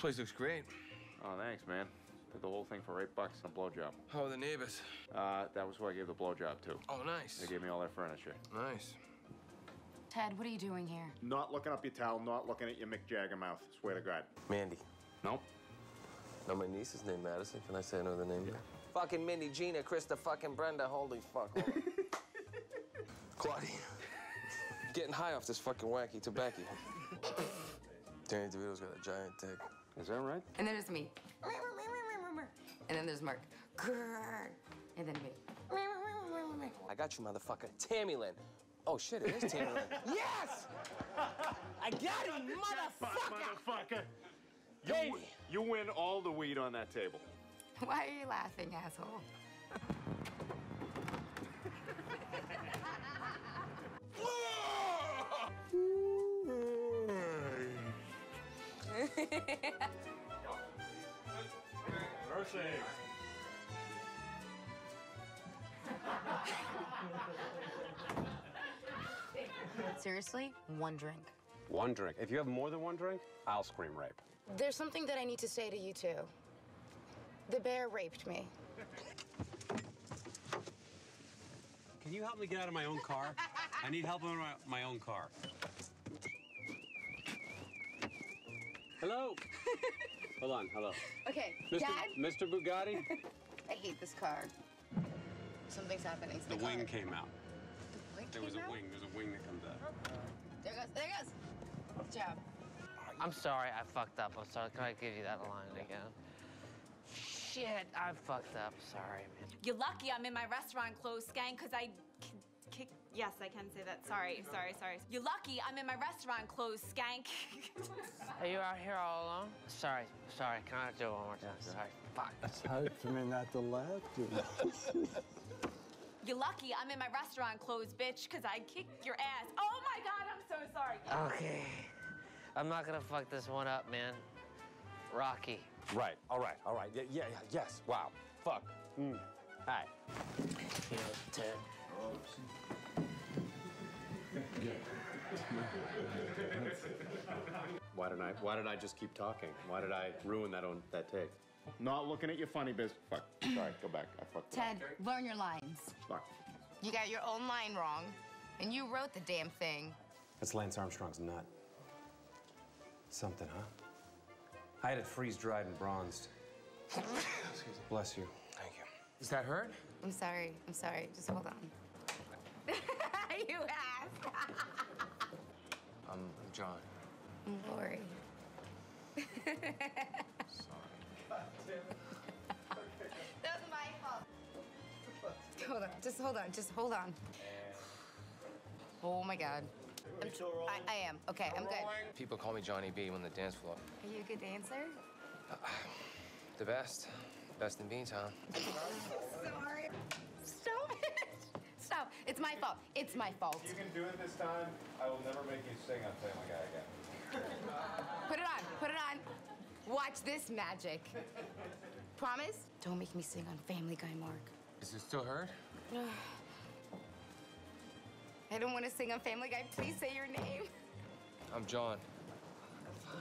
place looks great. Oh, thanks, man. Did the whole thing for eight bucks and a blowjob. How are the neighbors? Uh, that was who I gave the blowjob to. Oh, nice. They gave me all their furniture. Nice. Ted, what are you doing here? Not looking up your towel, not looking at your Mick Jagger mouth. Swear to God. Mandy. Nope. No, my niece is named Madison. Can I say another name? Yeah. Fucking Mindy, Gina, Krista, fucking Brenda. Holy fuck. Claudia. Getting high off this fucking wacky tobacco. Danny DeVito's got a giant dick. Is that right? And then there's me. And then there's Mark. And then me. I got you, motherfucker. Tammy Lynn. Oh, shit, it is Tammy Lynn. yes! I got him, motherfucker! Motherfucker. You, w- you win all the weed on that table. Why are you laughing, asshole? Seriously? One drink. One drink. If you have more than one drink, I'll scream rape. There's something that I need to say to you two. The bear raped me. Can you help me get out of my own car? I need help in my, my own car. Hello? Hold on, hello. Okay, Mr. Dad, Mr. Bugatti? I hate this car. Something's happening to The the, wing car. came out. The wing There was came a out? wing. There's a wing that comes out. There goes, there goes. Good job. I'm sorry, I fucked up. I'm sorry. Can I give you that line again? Shit, I fucked up. Sorry, man. You're lucky I'm in my restaurant clothes, skank, because I can kick. Yes, I can say that. Sorry, sorry, sorry. You're lucky I'm in my restaurant clothes, skank. Are you out here all alone? Sorry, sorry. Can I do it one more time? Sorry. Fuck. It's hard for me not to laugh. dude. You're lucky I'm in my restaurant clothes, bitch, because I kicked your ass. Oh my god, I'm so sorry. Okay. I'm not gonna fuck this one up, man. Rocky. Right, all right, all right. Yeah, yeah, yeah, yes, wow. Fuck. Mm. Hi. You know, Ted. Why did I, why did I just keep talking? Why did I ruin that on that take? Not looking at your funny biz. Fuck. Sorry, go back. I fucked up. Ted, learn your lines. Fuck. You got your own line wrong, and you wrote the damn thing. That's Lance Armstrong's nut. Something, huh? I had it freeze dried and bronzed. Bless you. Thank you. Does that hurt? I'm sorry. I'm sorry. Just hold on. you asked. I'm John. I'm Lori. That was my fault. Hold on. Just hold on. Just hold on. Oh my God. I'm, I, I am. Okay, I'm good. People call me Johnny B on the dance floor. Are you a good dancer? The best. Best in Beantown. Sorry. Stop it. Stop. It's my fault. It's my fault. You can do it this time. I will never make you sing on Family Guy again. Put it on. Put it on. Watch this magic. Promise? Don't make me sing on Family Guy, Mark. Does it still hurt? I don't want to sing on Family Guy. Please say your name. I'm John.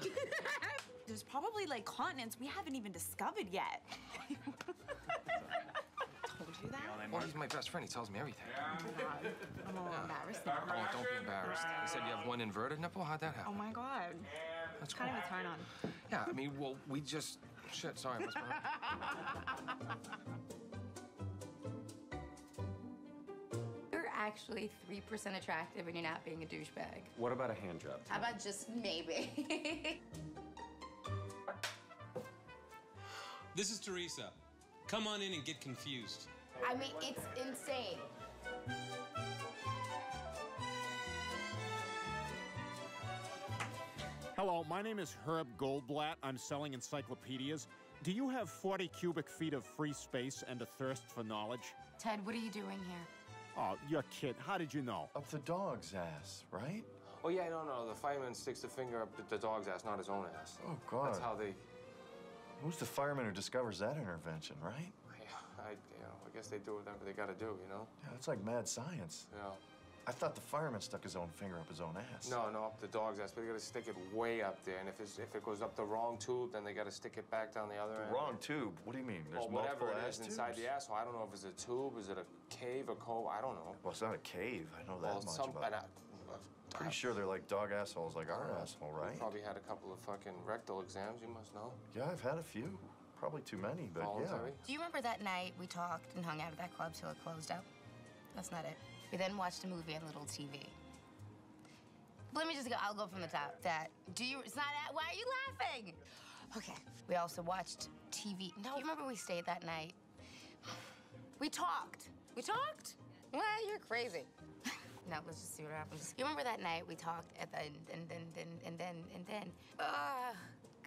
There's probably like continents we haven't even discovered yet. Told you? Well, he's my best friend. He tells me everything. I'm a little embarrassed now. Oh, don't be embarrassed. He said you have one inverted nipple? How'd that happen? Oh my god. That's Kind of a turn on. Yeah, I mean, well, we just... Shit, sorry. What's my... You're actually 3% attractive and you're not being a douchebag. What about a hand job? How about just maybe? This is Teresa. Come on in and get confused. I mean, it's insane. Hello, my name is Herb Goldblatt. I'm selling encyclopedias. Do you have 40 cubic feet of free space and a thirst for knowledge? Ted, what are you doing here? Oh, you're kid. How did you know? Up the dog's ass, right? Oh, yeah, no, no. The fireman sticks the finger up the dog's ass, not his own ass. Oh, God. That's how they... Who's the fireman who discovers that intervention, right? I, you know, I guess they do whatever they gotta do, you know? Yeah, that's like mad science. Yeah. I thought the fireman stuck his own finger up his own ass. No, no, up the dog's ass, but they gotta stick it way up there. And if, it's, if it goes up the wrong tube, then they gotta stick it back down the other The end. wrong tube. What do you mean? There's Well, whatever multiple it is inside the asshole. I don't know if it's a tube, is it a cave, a cove? I don't know. Well, it's not a cave. I know that well, much some, about it. I, Pretty sure they're like dog assholes, like our uh, asshole, right? You Probably had a couple of fucking rectal exams. You must know. Yeah, I've had a few. Probably too many, but Voluntary. Do you remember that night we talked and hung out at that club till it closed up? That's not it. We then watched a movie on little TV. Let me just go. I'll go from the top. That do you? It's not. Why are you laughing? Okay. We also watched TV. No. You remember we stayed that night? We talked. We talked. Well, you're crazy. no, let's just see what happens. You remember that night we talked at the and then and then and then and then. Ah,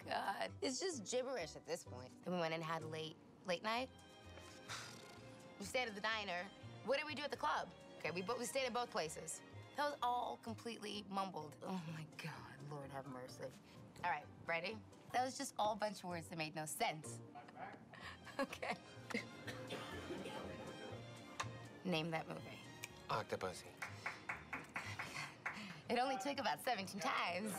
God. It's just gibberish at this point. Then we went and had late late night. We stayed at the diner. What did we do at the club? Okay, we we stayed at both places. That was all completely mumbled. Oh my God, Lord have mercy. All right, ready? That was just all a bunch of words that made no sense. Okay. Name that movie. Octopussy. It only took about 17 times.